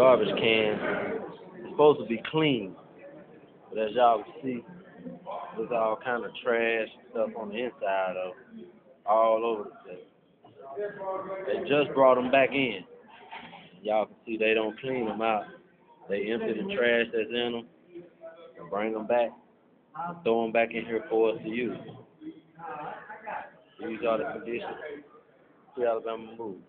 garbage cans. It's supposed to be clean, but as y'all can see, there's all kind of trash and stuff on the inside of all over the place. They just brought them back in. Y'all can see they don't clean them out. They empty the trash that's in them, and bring them back, and throw them back in here for us to use. These are the conditions. Free Alabama Movement.